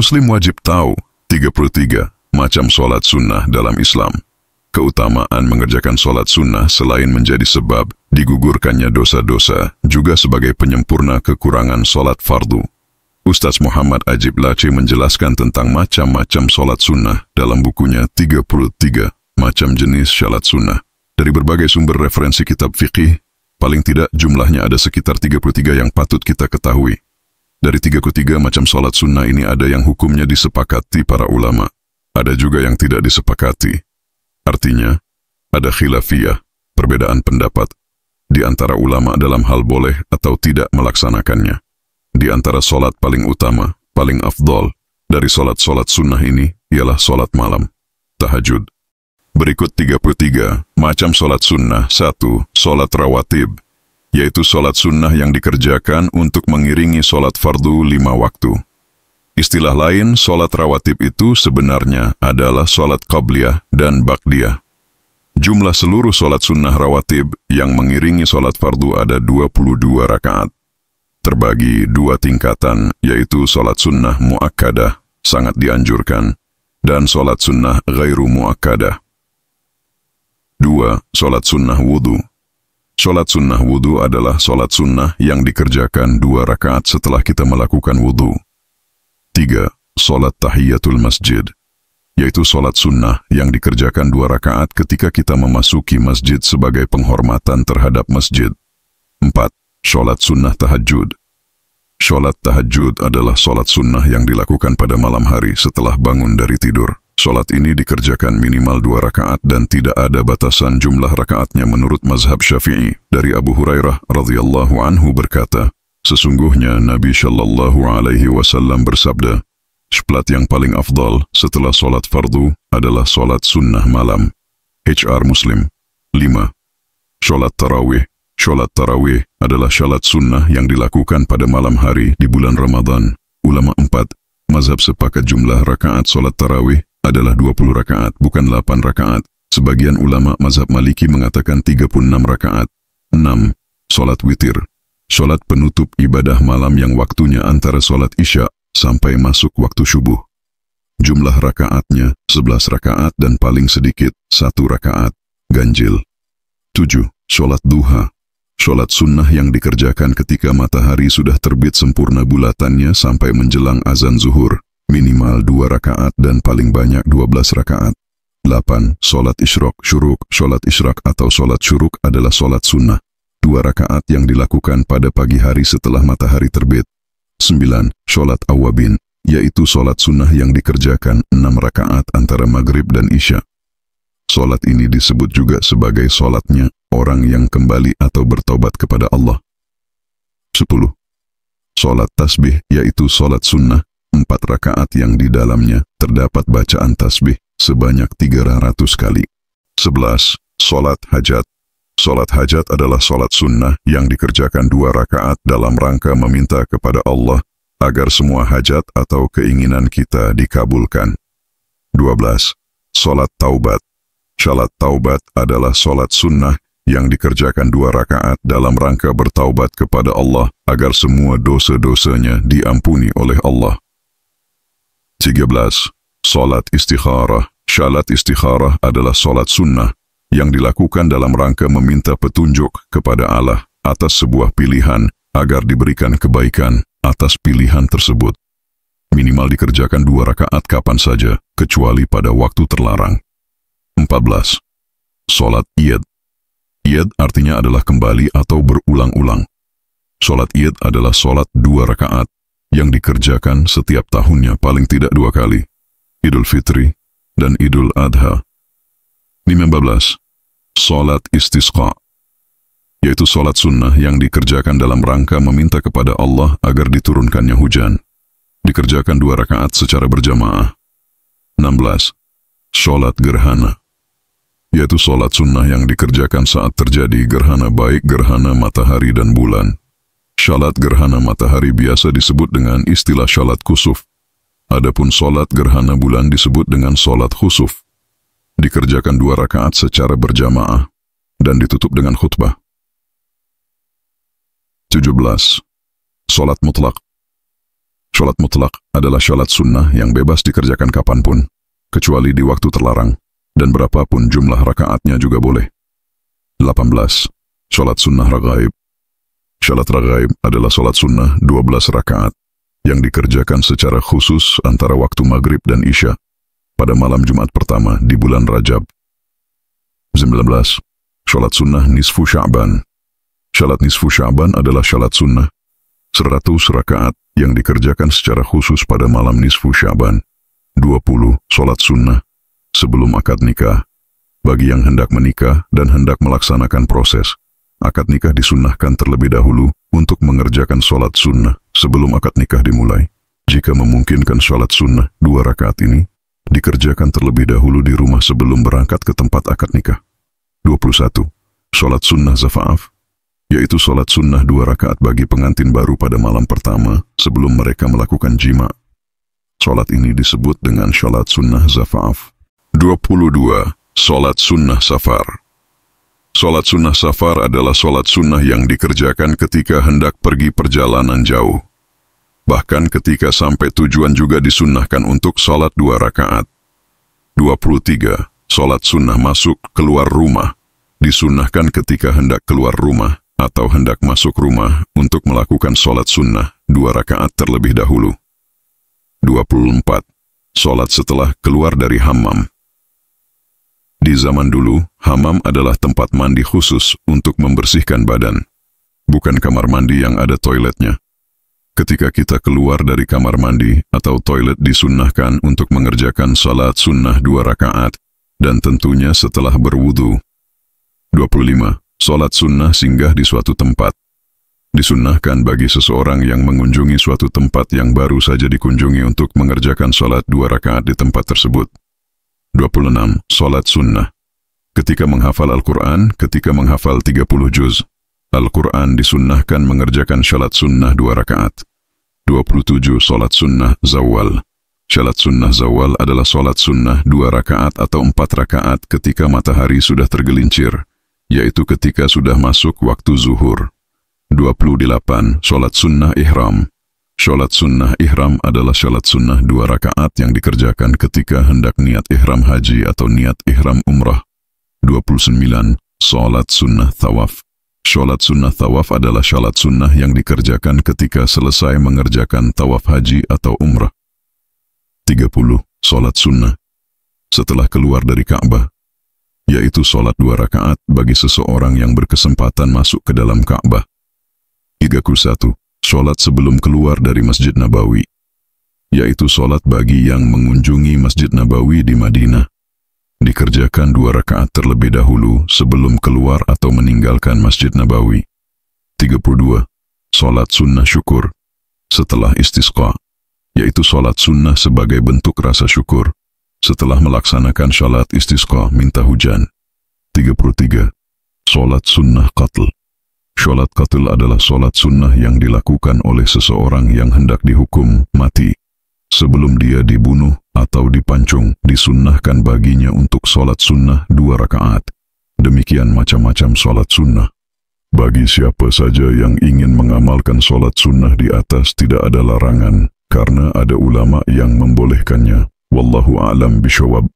Muslim wajib tahu 33 macam solat sunnah dalam Islam. Keutamaan mengerjakan solat sunnah selain menjadi sebab digugurkannya dosa-dosa, juga sebagai penyempurna kekurangan solat fardu. Ustaz Muhammad Ajib Laci menjelaskan tentang macam-macam solat sunnah dalam bukunya 33 macam jenis syalat sunnah. Dari berbagai sumber referensi kitab fikih, paling tidak jumlahnya ada sekitar 33 yang patut kita ketahui. Dari 33 macam solat sunnah ini ada yang hukumnya disepakati para ulama, ada juga yang tidak disepakati. Artinya, ada khilafiyah, perbedaan pendapat, di antara ulama dalam hal boleh atau tidak melaksanakannya. Di antara solat paling utama, paling afdol, dari solat-solat sunnah ini ialah solat malam, tahajud. Berikut 33 macam solat sunnah. 1. Solat rawatib yaitu solat sunnah yang dikerjakan untuk mengiringi solat fardu lima waktu. Istilah lain, solat rawatib itu sebenarnya adalah solat qabliyah dan baqdiyah. Jumlah seluruh solat sunnah rawatib yang mengiringi solat fardu ada 22 rakaat. Terbagi dua tingkatan, yaitu solat sunnah muakkadah, sangat dianjurkan, dan solat sunnah ghairu muakkadah. Dua, solat sunnah wudhu. Sholat sunnah wudhu adalah sholat sunnah yang dikerjakan dua rakaat setelah kita melakukan wudhu. Tiga, sholat tahiyatul masjid, yaitu sholat sunnah yang dikerjakan dua rakaat ketika kita memasuki masjid sebagai penghormatan terhadap masjid. Empat, sholat sunnah tahajud. Sholat tahajud adalah sholat sunnah yang dilakukan pada malam hari setelah bangun dari tidur. Sholat ini dikerjakan minimal dua rakaat dan tidak ada batasan jumlah rakaatnya menurut mazhab syafi'i. Dari Abu Hurairah radhiyallahu anhu berkata, Sesungguhnya Nabi Shallallahu Alaihi Wasallam bersabda, Shplat yang paling afdal setelah solat fardu adalah solat sunnah malam. HR Muslim 5. Sholat tarawih Sholat tarawih adalah sholat sunnah yang dilakukan pada malam hari di bulan Ramadan. Ulama 4. Mazhab sepakat jumlah rakaat sholat tarawih adalah 20 rakaat, bukan 8 rakaat. Sebagian ulama mazhab maliki mengatakan 36 rakaat. 6. Solat witir. Solat penutup ibadah malam yang waktunya antara solat isya sampai masuk waktu subuh. Jumlah rakaatnya 11 rakaat dan paling sedikit satu rakaat, ganjil. 7. Solat duha. Solat sunnah yang dikerjakan ketika matahari sudah terbit sempurna bulatannya sampai menjelang azan zuhur minimal dua rakaat dan paling banyak dua belas rakaat. 8. Solat isyrok syuruk Solat isyrok atau solat syuruk adalah solat sunnah. Dua rakaat yang dilakukan pada pagi hari setelah matahari terbit. 9. Solat awabin, yaitu solat sunnah yang dikerjakan enam rakaat antara maghrib dan isya. Solat ini disebut juga sebagai solatnya orang yang kembali atau bertobat kepada Allah. 10. Solat tasbih, yaitu solat sunnah empat rakaat yang di dalamnya terdapat bacaan tasbih sebanyak 300 kali. 11. Solat hajat Solat hajat adalah solat sunnah yang dikerjakan dua rakaat dalam rangka meminta kepada Allah agar semua hajat atau keinginan kita dikabulkan. 12. Solat taubat Salat taubat adalah solat sunnah yang dikerjakan dua rakaat dalam rangka bertaubat kepada Allah agar semua dosa-dosanya diampuni oleh Allah. 13. Salat istikharah Salat istikharah adalah salat sunnah yang dilakukan dalam rangka meminta petunjuk kepada Allah atas sebuah pilihan agar diberikan kebaikan atas pilihan tersebut. Minimal dikerjakan dua rakaat kapan saja, kecuali pada waktu terlarang. 14. Salat iyad Iyad artinya adalah kembali atau berulang-ulang. Salat iyad adalah salat dua rakaat yang dikerjakan setiap tahunnya paling tidak dua kali, Idul Fitri dan Idul Adha. 15. Salat istisqa yaitu salat sunnah yang dikerjakan dalam rangka meminta kepada Allah agar diturunkannya hujan. Dikerjakan dua rakaat secara berjamaah. 16. Salat gerhana yaitu salat sunnah yang dikerjakan saat terjadi gerhana baik gerhana matahari dan bulan. Syalat gerhana matahari biasa disebut dengan istilah syalat kusuf. Adapun solat gerhana bulan disebut dengan solat khusuf. Dikerjakan dua rakaat secara berjamaah dan ditutup dengan khutbah. 17. Solat mutlak Sholat mutlak adalah sholat sunnah yang bebas dikerjakan kapan pun, kecuali di waktu terlarang, dan berapapun jumlah rakaatnya juga boleh. 18. Sholat sunnah ragaib Sholat ragaib adalah sholat sunnah 12 rakaat yang dikerjakan secara khusus antara waktu maghrib dan isya pada malam Jumat pertama di bulan Rajab. 19. Sholat sunnah nisfu Sya'ban Sholat nisfu Sya'ban adalah sholat sunnah 100 rakaat yang dikerjakan secara khusus pada malam nisfu Sya'ban. 20. Sholat sunnah sebelum akad nikah. Bagi yang hendak menikah dan hendak melaksanakan proses, akad nikah disunnahkan terlebih dahulu untuk mengerjakan sholat sunnah sebelum akad nikah dimulai. Jika memungkinkan sholat sunnah dua rakaat ini, dikerjakan terlebih dahulu di rumah sebelum berangkat ke tempat akad nikah. 21. Sholat sunnah zafa'af yaitu sholat sunnah dua rakaat bagi pengantin baru pada malam pertama sebelum mereka melakukan jima. Sholat ini disebut dengan sholat sunnah zafaf. 22. Sholat sunnah safar Sholat sunnah safar adalah sholat sunnah yang dikerjakan ketika hendak pergi perjalanan jauh. Bahkan ketika sampai tujuan juga disunnahkan untuk sholat dua rakaat. 23. Sholat sunnah masuk keluar rumah disunnahkan ketika hendak keluar rumah atau hendak masuk rumah untuk melakukan sholat sunnah dua rakaat terlebih dahulu. 24. Sholat setelah keluar dari hammam. Di zaman dulu, hammam adalah tempat mandi khusus untuk membersihkan badan, bukan kamar mandi yang ada toiletnya. Ketika kita keluar dari kamar mandi atau toilet disunnahkan untuk mengerjakan salat sunnah dua rakaat, dan tentunya setelah berwudu. 25. Sholat sunnah singgah di suatu tempat. Disunnahkan bagi seseorang yang mengunjungi suatu tempat yang baru saja dikunjungi untuk mengerjakan sholat dua rakaat di tempat tersebut. 26. Sholat sunnah. Ketika menghafal Al-Quran, ketika menghafal 30 juz, Al-Quran disunnahkan mengerjakan sholat sunnah dua rakaat. 27. Sholat sunnah zawal. Sholat sunnah zawal adalah sholat sunnah dua rakaat atau empat rakaat ketika matahari sudah tergelincir yaitu ketika sudah masuk waktu zuhur. 28. Sholat sunnah ihram Sholat sunnah ihram adalah sholat sunnah dua rakaat yang dikerjakan ketika hendak niat ihram haji atau niat ihram umrah. 29. Sholat sunnah tawaf Sholat sunnah tawaf adalah sholat sunnah yang dikerjakan ketika selesai mengerjakan tawaf haji atau umrah. 30. Sholat sunnah Setelah keluar dari Ka'bah, yaitu sholat dua rakaat bagi seseorang yang berkesempatan masuk ke dalam Ka'bah. 31. Sholat sebelum keluar dari Masjid Nabawi, yaitu sholat bagi yang mengunjungi Masjid Nabawi di Madinah. Dikerjakan dua rakaat terlebih dahulu sebelum keluar atau meninggalkan Masjid Nabawi. 32. Sholat sunnah syukur setelah istisqa, yaitu sholat sunnah sebagai bentuk rasa syukur setelah melaksanakan syalat istisqa minta hujan. 33. Salat sunnah qatl Salat qatl adalah salat sunnah yang dilakukan oleh seseorang yang hendak dihukum mati. Sebelum dia dibunuh atau dipancung, disunnahkan baginya untuk salat sunnah dua rakaat. Demikian macam-macam salat sunnah. Bagi siapa saja yang ingin mengamalkan salat sunnah di atas tidak ada larangan, karena ada ulama yang membolehkannya. Wallahu a'lam bishawab.